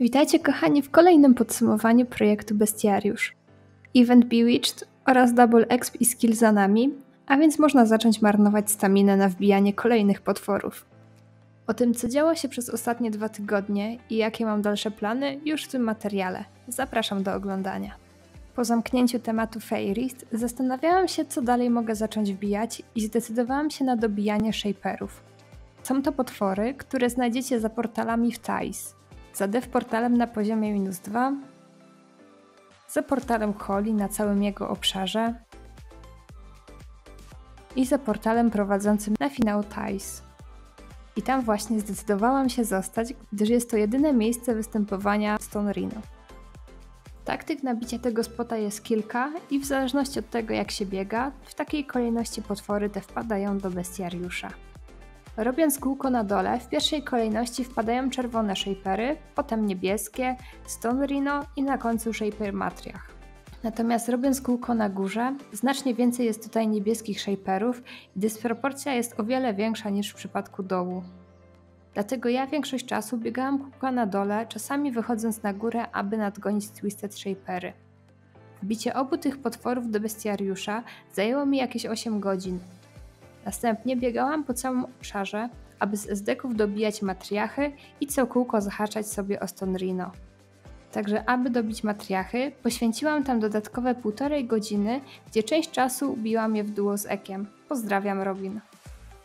Witajcie kochani w kolejnym podsumowaniu projektu Bestiariusz. Event Bewitched oraz Double Exp i Skill za nami, a więc można zacząć marnować staminę na wbijanie kolejnych potworów. O tym, co działo się przez ostatnie dwa tygodnie i jakie mam dalsze plany, już w tym materiale. Zapraszam do oglądania. Po zamknięciu tematu Fairies zastanawiałam się, co dalej mogę zacząć wbijać i zdecydowałam się na dobijanie shaperów. Są to potwory, które znajdziecie za portalami w Thais – za dev portalem na poziomie minus 2, za portalem Holi na całym jego obszarze i za portalem prowadzącym na finał Thais. I tam właśnie zdecydowałam się zostać, gdyż jest to jedyne miejsce występowania Stone Rhino. Taktyk nabicia tego spota jest kilka i w zależności od tego jak się biega, w takiej kolejności potwory te wpadają do bestiariusza. Robiąc kółko na dole, w pierwszej kolejności wpadają czerwone shapery, potem niebieskie, Stone Rhino i na końcu shaper matriach. Natomiast robiąc kółko na górze, znacznie więcej jest tutaj niebieskich shaperów i dysproporcja jest o wiele większa niż w przypadku dołu. Dlatego ja większość czasu biegałam kółka na dole, czasami wychodząc na górę, aby nadgonić Twisted Shapery. Wbicie obu tych potworów do bestiariusza zajęło mi jakieś 8 godzin, Następnie biegałam po całym obszarze, aby z SD-ków dobijać matriachy i co kółko zahaczać sobie o Stone Rhino. Także aby dobić matriachy, poświęciłam tam dodatkowe półtorej godziny, gdzie część czasu ubiłam je w duo z Ekiem. Pozdrawiam Robin.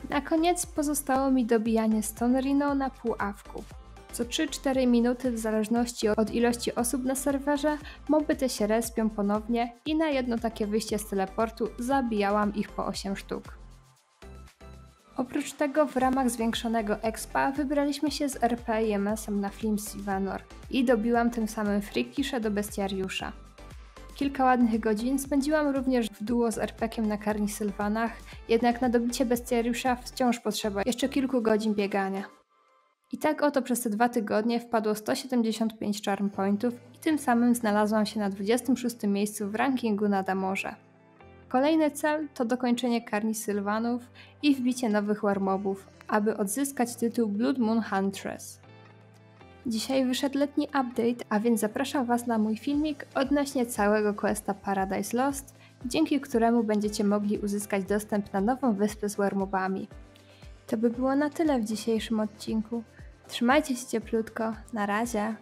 Na koniec pozostało mi dobijanie Stone Rhino na póławku. Co 3-4 minuty w zależności od ilości osób na serwerze, moby te się respią ponownie i na jedno takie wyjście z teleportu zabijałam ich po 8 sztuk. Oprócz tego w ramach zwiększonego expa wybraliśmy się z RP i MS-em na film Sivanor i dobiłam tym samym Frikisze do Bestiariusza. Kilka ładnych godzin spędziłam również w duo z RP-kiem na Karni Sylwanach, jednak na dobicie Bestiariusza wciąż potrzeba jeszcze kilku godzin biegania. I tak oto przez te dwa tygodnie wpadło 175 charm pointów i tym samym znalazłam się na 26 miejscu w rankingu na Damorze. Kolejny cel to dokończenie karni Sylwanów i wbicie nowych warmobów, aby odzyskać tytuł Blood Moon Huntress. Dzisiaj wyszedł letni update, a więc zapraszam Was na mój filmik odnośnie całego questa Paradise Lost, dzięki któremu będziecie mogli uzyskać dostęp na nową wyspę z warmobami. To by było na tyle w dzisiejszym odcinku. Trzymajcie się cieplutko, na razie!